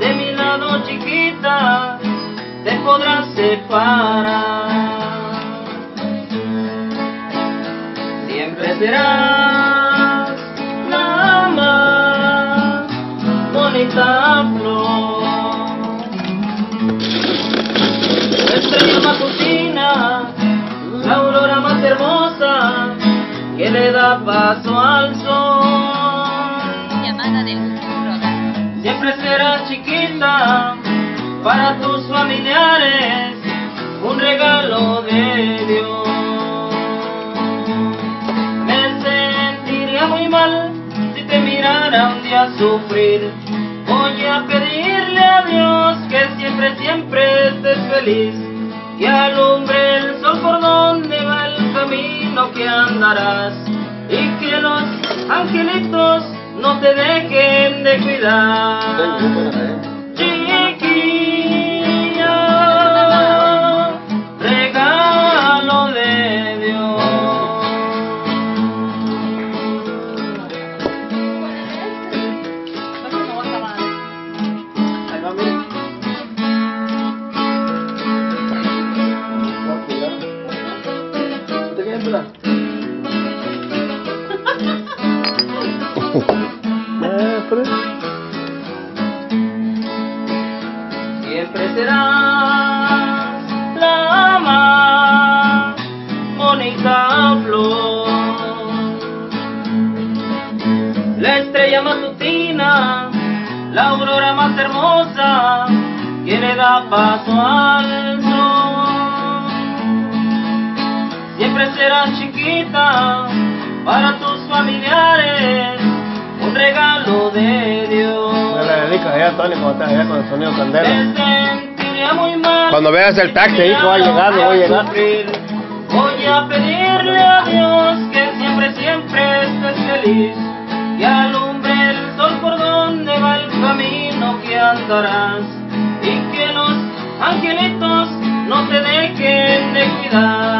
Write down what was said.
de mi lado chiquita te podrás separar. Siempre serás la más bonita flor. Estrella matutina, la aurora más hermosa que le da paso al sol. Llamada de Siempre serás chiquita para tus familiares, un regalo de Dios. Me sentiría muy mal si te mirara un día sufrir. Voy a pedirle a Dios que siempre, siempre estés feliz. Que alumbre el sol por donde va el camino que andarás. Y que los angelitos no te dejen de cuidar. Chiquilla, regalo de Dios. La estrella matutina, la aurora más hermosa que le da paso al sol. Siempre serás chiquita para tus familiares, un regalo de Dios. Me la dedicas allá, Tony, cuando estás allá con el sonido candela. Me sentiría muy mal. Cuando veas el taxi que va llegando, voy a llegar. Voy a pedirle a Dios que siempre, siempre estés feliz. Y que los angelitos no te dejen de cuidar.